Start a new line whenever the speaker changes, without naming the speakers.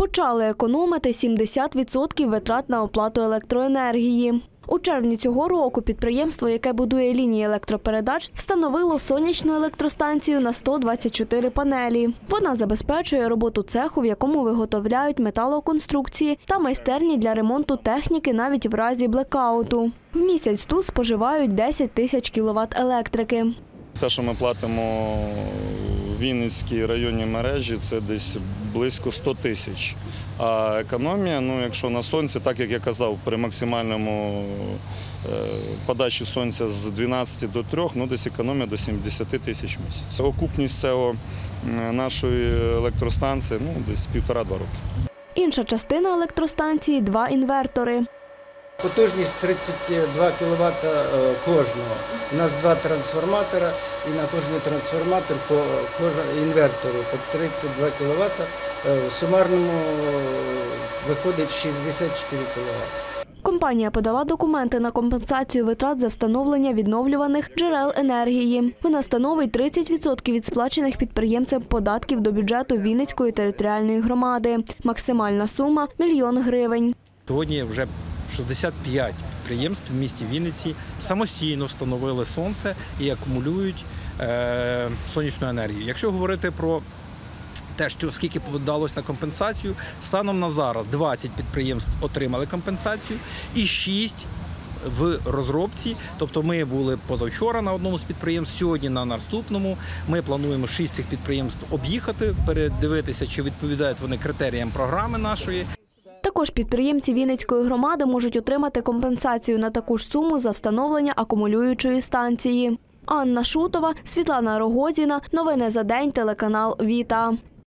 Почали економити 70% витрат на оплату електроенергії. У червні цього року підприємство, яке будує лінії електропередач, встановило сонячну електростанцію на 124 панелі. Вона забезпечує роботу цеху, в якому виготовляють металоконструкції та майстерні для ремонту техніки навіть в разі блекауту. В місяць тут споживають 10 тисяч кіловат електрики.
Те, що ми платимо Вінницькій районній мережі, це десь близько 100 тисяч. А економія, ну якщо на сонці, так як я казав, при максимальному е, подачі сонця з 12 до 3, ну десь економія до 70 тисяч місяць. Окупність цього нашої електростанції ну, десь півтора-два роки.
Інша частина електростанції два інвертори.
Потужність 32 кВт кожного. У нас два трансформатора і на кожний трансформатор по кожному інвертору по 32 кВт. В сумарному е, виходить 64 кВт.
Компанія подала документи на компенсацію витрат за встановлення відновлюваних джерел енергії. Вона становить 30% від сплачених підприємцем податків до бюджету Вінницької територіальної громади. Максимальна сума – мільйон гривень.
Сьогодні вже 65 підприємств в місті Вінниці самостійно встановили сонце і акумулюють е, сонячну енергію. Якщо говорити про те, що скільки подалось на компенсацію, станом на зараз 20 підприємств отримали компенсацію і 6 в розробці. Тобто ми були позавчора на одному з підприємств, сьогодні на наступному. Ми плануємо 6 цих підприємств об'їхати, передивитися, чи відповідають вони критеріям програми нашої.
Також підприємці Вінницької громади можуть отримати компенсацію на таку ж суму за встановлення акумулюючої станції. Анна Шутова, Світлана Рогозіна. Новини за день. Телеканал Віта.